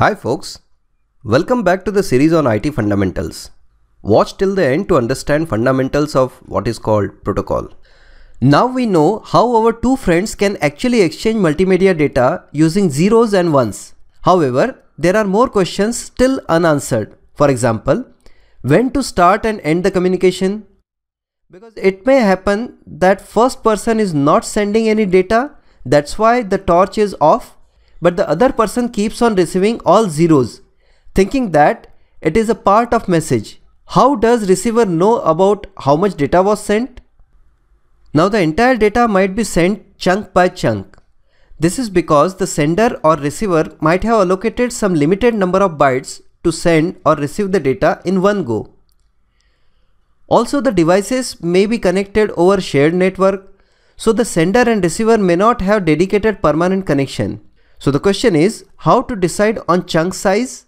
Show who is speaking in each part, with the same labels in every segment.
Speaker 1: Hi folks, welcome back to the series on IT fundamentals. Watch till the end to understand fundamentals of what is called protocol. Now we know how our two friends can actually exchange multimedia data using zeros and ones. However, there are more questions still unanswered. For example, when to start and end the communication? Because it may happen that first person is not sending any data, that's why the torch is off but the other person keeps on receiving all zeros, thinking that it is a part of message. How does receiver know about how much data was sent? Now the entire data might be sent chunk by chunk. This is because the sender or receiver might have allocated some limited number of bytes to send or receive the data in one go. Also the devices may be connected over shared network, so the sender and receiver may not have dedicated permanent connection. So the question is how to decide on chunk size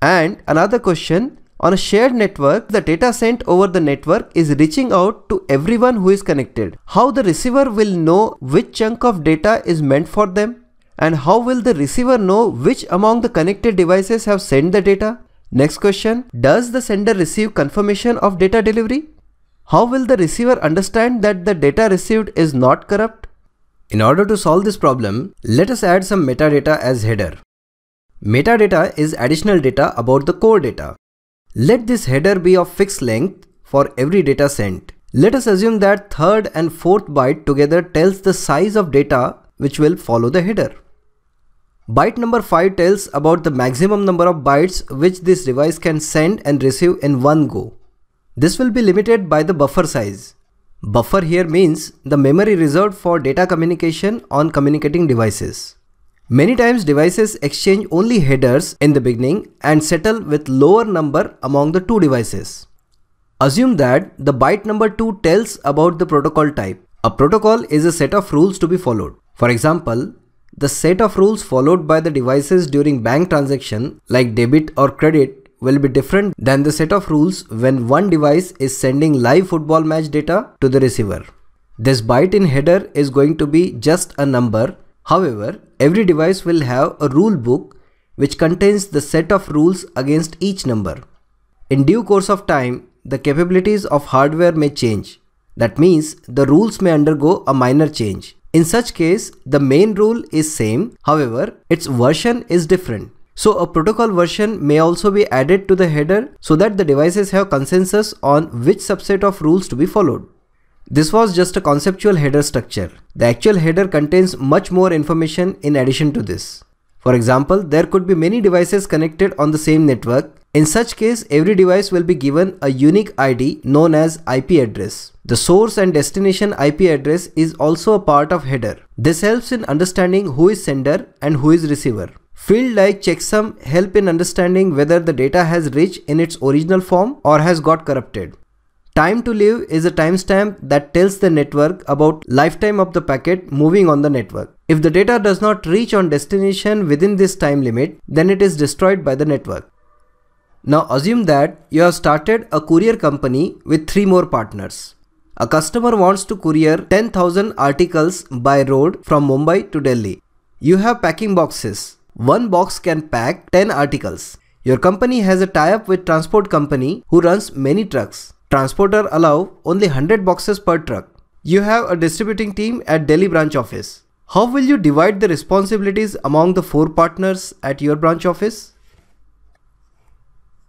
Speaker 1: and another question on a shared network the data sent over the network is reaching out to everyone who is connected. How the receiver will know which chunk of data is meant for them and how will the receiver know which among the connected devices have sent the data? Next question, does the sender receive confirmation of data delivery? How will the receiver understand that the data received is not corrupt? In order to solve this problem, let us add some metadata as header. Metadata is additional data about the core data. Let this header be of fixed length for every data sent. Let us assume that third and fourth byte together tells the size of data which will follow the header. Byte number 5 tells about the maximum number of bytes which this device can send and receive in one go. This will be limited by the buffer size. Buffer here means the memory reserved for data communication on communicating devices. Many times devices exchange only headers in the beginning and settle with lower number among the two devices. Assume that the byte number 2 tells about the protocol type. A protocol is a set of rules to be followed. For example, the set of rules followed by the devices during bank transaction like debit or credit will be different than the set of rules when one device is sending live football match data to the receiver. This byte in header is going to be just a number. However, every device will have a rule book which contains the set of rules against each number. In due course of time, the capabilities of hardware may change. That means the rules may undergo a minor change. In such case, the main rule is same, however, its version is different. So a protocol version may also be added to the header so that the devices have consensus on which subset of rules to be followed. This was just a conceptual header structure. The actual header contains much more information in addition to this. For example, there could be many devices connected on the same network. In such case, every device will be given a unique ID known as IP address. The source and destination IP address is also a part of header. This helps in understanding who is sender and who is receiver. Field like checksum help in understanding whether the data has reached in its original form or has got corrupted. Time to live is a timestamp that tells the network about lifetime of the packet moving on the network. If the data does not reach on destination within this time limit, then it is destroyed by the network. Now assume that you have started a courier company with three more partners. A customer wants to courier 10,000 articles by road from Mumbai to Delhi. You have packing boxes one box can pack 10 articles. Your company has a tie-up with transport company who runs many trucks. Transporter allow only 100 boxes per truck. You have a distributing team at Delhi branch office. How will you divide the responsibilities among the four partners at your branch office?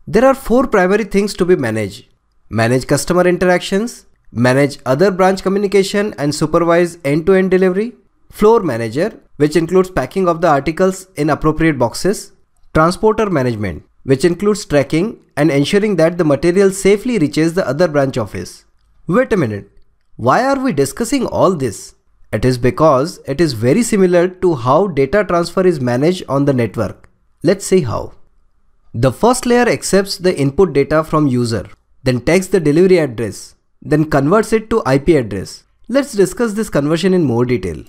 Speaker 1: There are four primary things to be managed. Manage customer interactions, manage other branch communication and supervise end-to-end -end delivery, floor manager, which includes packing of the articles in appropriate boxes, transporter management, which includes tracking and ensuring that the material safely reaches the other branch office. Wait a minute, why are we discussing all this? It is because it is very similar to how data transfer is managed on the network. Let's see how. The first layer accepts the input data from user, then takes the delivery address, then converts it to IP address. Let's discuss this conversion in more detail.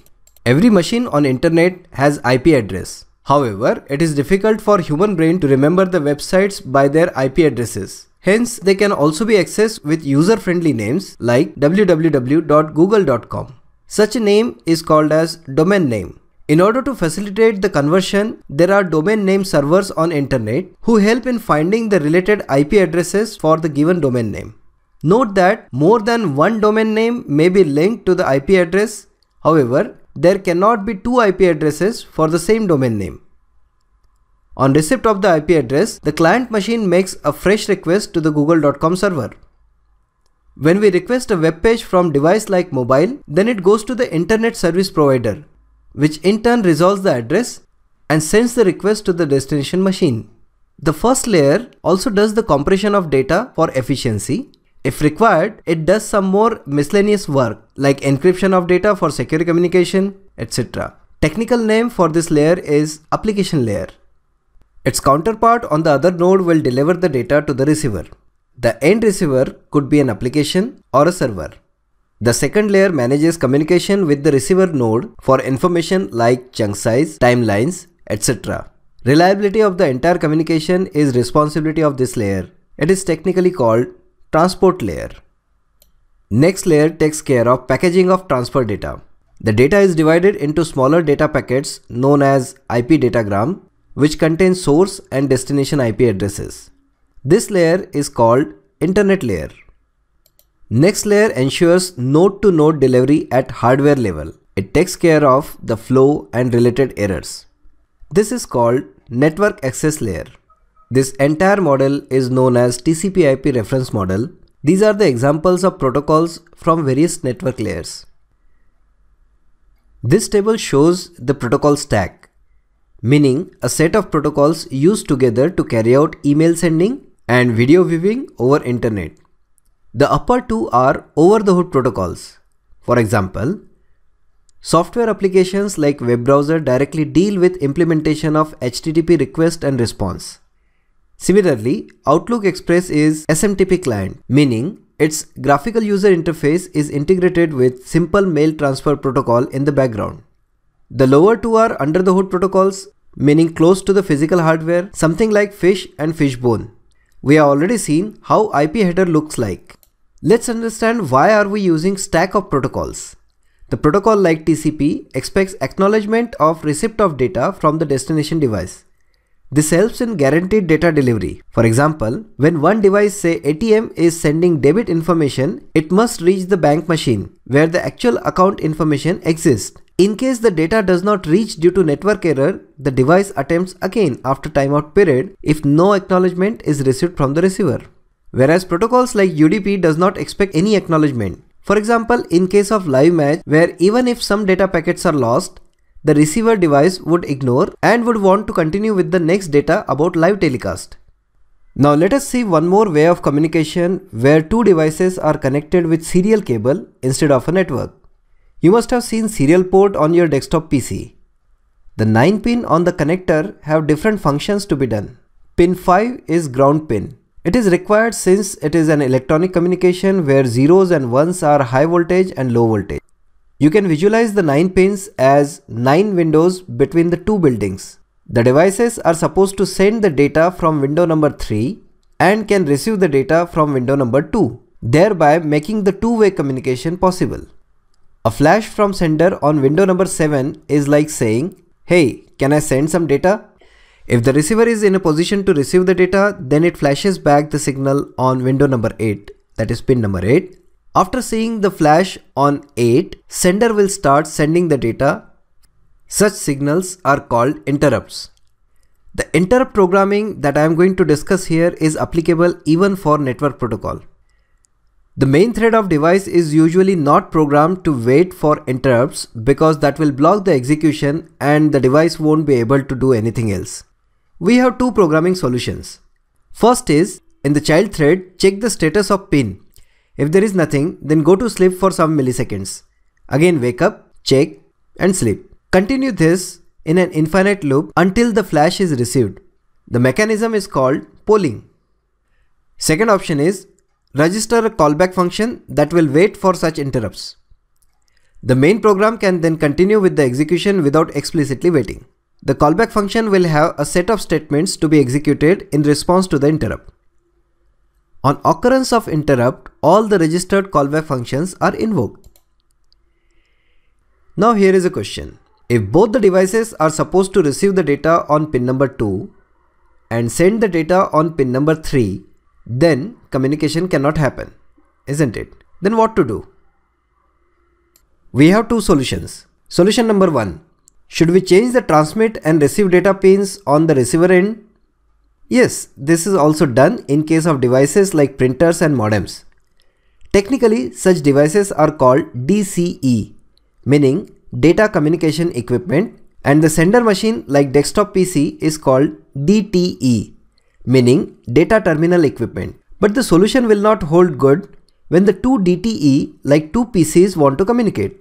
Speaker 1: Every machine on internet has IP address. However, it is difficult for human brain to remember the websites by their IP addresses. Hence, they can also be accessed with user-friendly names like www.google.com. Such a name is called as domain name. In order to facilitate the conversion, there are domain name servers on internet who help in finding the related IP addresses for the given domain name. Note that more than one domain name may be linked to the IP address. However, there cannot be two IP addresses for the same domain name. On receipt of the IP address, the client machine makes a fresh request to the google.com server. When we request a web page from device like mobile, then it goes to the internet service provider, which in turn resolves the address and sends the request to the destination machine. The first layer also does the compression of data for efficiency if required, it does some more miscellaneous work like encryption of data for secure communication, etc. Technical name for this layer is application layer. Its counterpart on the other node will deliver the data to the receiver. The end receiver could be an application or a server. The second layer manages communication with the receiver node for information like chunk size, timelines, etc. Reliability of the entire communication is responsibility of this layer. It is technically called Transport layer. Next layer takes care of packaging of transfer data. The data is divided into smaller data packets known as IP datagram which contain source and destination IP addresses. This layer is called internet layer. Next layer ensures node-to-node -node delivery at hardware level. It takes care of the flow and related errors. This is called network access layer. This entire model is known as TCP IP reference model. These are the examples of protocols from various network layers. This table shows the protocol stack, meaning a set of protocols used together to carry out email sending and video viewing over internet. The upper two are over-the-hood protocols. For example, software applications like web browser directly deal with implementation of HTTP request and response. Similarly, Outlook Express is SMTP client, meaning its graphical user interface is integrated with simple mail transfer protocol in the background. The lower two are under the hood protocols, meaning close to the physical hardware, something like fish and fishbone. We have already seen how IP header looks like. Let's understand why are we using stack of protocols. The protocol like TCP expects acknowledgement of receipt of data from the destination device. This helps in guaranteed data delivery. For example, when one device say ATM is sending debit information, it must reach the bank machine where the actual account information exists. In case the data does not reach due to network error, the device attempts again after timeout period if no acknowledgement is received from the receiver. Whereas protocols like UDP does not expect any acknowledgement. For example, in case of live match where even if some data packets are lost, the receiver device would ignore and would want to continue with the next data about live telecast. Now let us see one more way of communication where two devices are connected with serial cable instead of a network. You must have seen serial port on your desktop PC. The 9 pin on the connector have different functions to be done. Pin 5 is ground pin. It is required since it is an electronic communication where zeros and ones are high voltage and low voltage. You can visualize the 9 pins as 9 windows between the two buildings. The devices are supposed to send the data from window number 3 and can receive the data from window number 2, thereby making the two-way communication possible. A flash from sender on window number 7 is like saying, hey, can I send some data? If the receiver is in a position to receive the data, then it flashes back the signal on window number 8, that is pin number 8, after seeing the flash on 8, sender will start sending the data. Such signals are called interrupts. The interrupt programming that I am going to discuss here is applicable even for network protocol. The main thread of device is usually not programmed to wait for interrupts because that will block the execution and the device won't be able to do anything else. We have two programming solutions. First is, in the child thread, check the status of pin if there is nothing, then go to sleep for some milliseconds. Again wake up, check and sleep. Continue this in an infinite loop until the flash is received. The mechanism is called polling. Second option is register a callback function that will wait for such interrupts. The main program can then continue with the execution without explicitly waiting. The callback function will have a set of statements to be executed in response to the interrupt. On occurrence of interrupt, all the registered callback functions are invoked. Now here is a question. If both the devices are supposed to receive the data on pin number 2 and send the data on pin number 3, then communication cannot happen, isn't it? Then what to do? We have two solutions. Solution number 1. Should we change the transmit and receive data pins on the receiver end? Yes, this is also done in case of devices like printers and modems. Technically, such devices are called DCE, meaning Data Communication Equipment, and the sender machine like desktop PC is called DTE, meaning Data Terminal Equipment. But the solution will not hold good when the two DTE like two PCs want to communicate.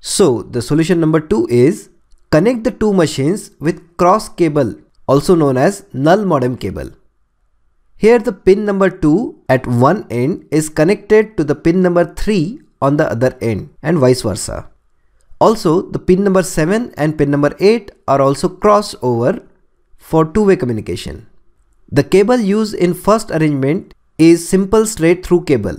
Speaker 1: So the solution number two is connect the two machines with cross cable also known as null modem cable. Here the pin number 2 at one end is connected to the pin number 3 on the other end and vice versa. Also the pin number 7 and pin number 8 are also crossed over for two-way communication. The cable used in first arrangement is simple straight through cable.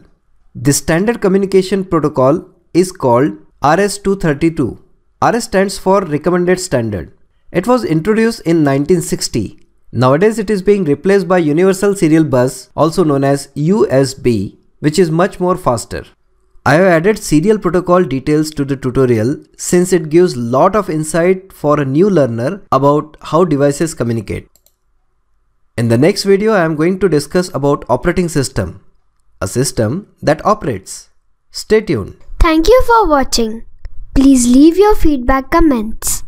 Speaker 1: The standard communication protocol is called RS-232. RS stands for recommended standard. It was introduced in 1960 Nowadays it is being replaced by Universal Serial Bus also known as USB which is much more faster. I have added serial protocol details to the tutorial since it gives lot of insight for a new learner about how devices communicate. In the next video I am going to discuss about operating system, a system that operates. Stay tuned.
Speaker 2: Thank you for watching. Please leave your feedback comments.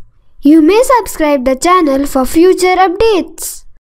Speaker 2: You may subscribe the channel for future updates.